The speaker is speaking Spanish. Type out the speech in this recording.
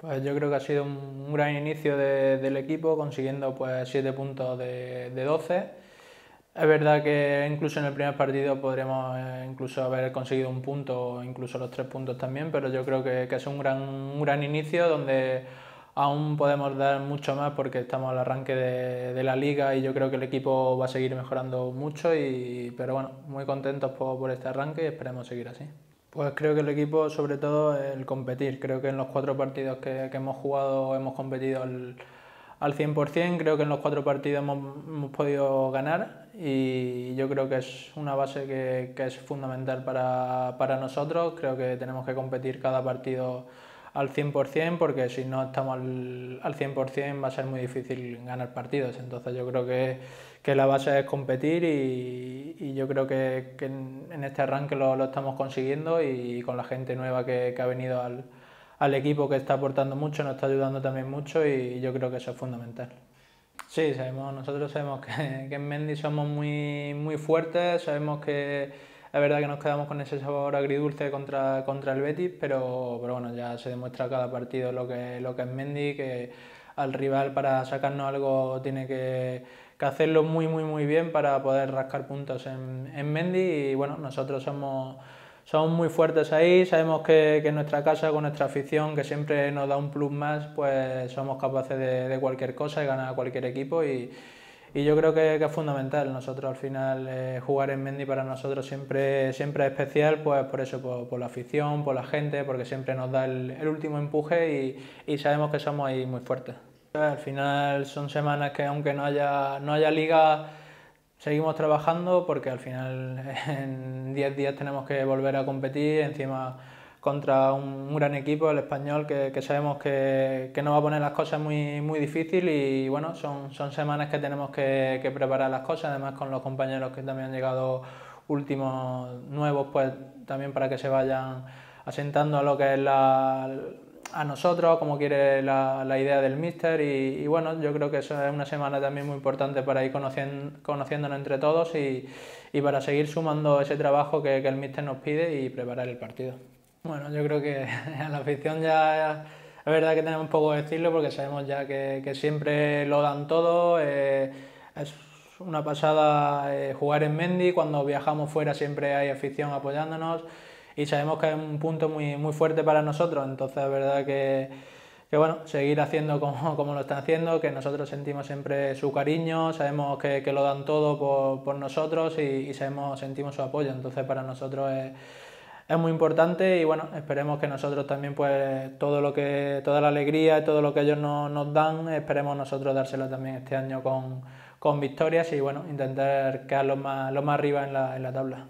Pues yo creo que ha sido un gran inicio del equipo, consiguiendo pues 7 puntos de, de 12. Es verdad que incluso en el primer partido podríamos eh, incluso haber conseguido un punto incluso los tres puntos también, pero yo creo que, que es un gran, un gran inicio donde aún podemos dar mucho más porque estamos al arranque de, de, la liga y yo creo que el equipo va a seguir mejorando mucho, y, pero bueno, muy contentos por, por este arranque y esperemos seguir así. Pues creo que el equipo, sobre todo, el competir. Creo que en los cuatro partidos que, que hemos jugado hemos competido al, al 100%. Creo que en los cuatro partidos hemos, hemos, podido ganar y yo creo que es una base que, que es fundamental para, para, nosotros. Creo que tenemos que competir cada partido al 100% porque si no estamos al, al 100% va a ser muy difícil ganar partidos. Entonces yo creo que, que la base es competir y, y yo creo que, que, en este arranque lo, lo, estamos consiguiendo y con la gente nueva que, que ha venido al, al, equipo que está aportando mucho, nos está ayudando también mucho y yo creo que eso es fundamental. Sí, sabemos, nosotros sabemos que, en Mendy somos muy, muy fuertes, sabemos que es verdad que nos quedamos con ese sabor agridulce contra, contra el Betis, pero, pero bueno, ya se demuestra cada partido lo que, lo que es Mendy, que al rival para sacarnos algo tiene que, que hacerlo muy, muy, muy bien para poder rascar puntos en, en Mendy. Y bueno, nosotros somos, somos muy fuertes ahí, sabemos que, que en nuestra casa, con nuestra afición, que siempre nos da un plus más, pues somos capaces de, de cualquier cosa y ganar a cualquier equipo y yo creo que, que, es fundamental. Nosotros al final eh, jugar en Mendy para nosotros siempre, siempre es especial, pues por eso, por, por, la afición, por la gente, porque siempre nos da el, el último empuje y, y, sabemos que somos ahí muy fuertes. Al final son semanas que aunque no haya, no haya liga, seguimos trabajando porque al final en 10 días tenemos que volver a competir, encima contra un gran equipo, el español, que, que sabemos que, que, nos va a poner las cosas muy, muy difíciles y bueno, son, son semanas que tenemos que, que, preparar las cosas, además con los compañeros que también han llegado últimos nuevos, pues también para que se vayan asentando a lo que es la, a nosotros, como quiere la, la idea del míster y, bueno, yo creo que eso es una semana también muy importante para ir conociendo, conociéndonos entre todos y, y para seguir sumando ese trabajo que, que el míster nos pide y preparar el partido. Bueno, yo creo que a la afición ya es verdad que tenemos poco de decirlo porque sabemos ya que, que siempre lo dan todo. Eh, es una pasada eh, jugar en Mendy, cuando viajamos fuera siempre hay afición apoyándonos y sabemos que es un punto muy, muy fuerte para nosotros, entonces es verdad que, que bueno, seguir haciendo como, como, lo están haciendo, que nosotros sentimos siempre su cariño, sabemos que, que lo dan todo por, por nosotros y, y sabemos, sentimos su apoyo, entonces para nosotros es es muy importante y bueno, esperemos que nosotros también pues todo lo que, toda la alegría y todo lo que ellos no, nos dan, esperemos nosotros dárselo también este año con, con victorias y bueno, intentar quedar lo más, lo más arriba en la, en la tabla.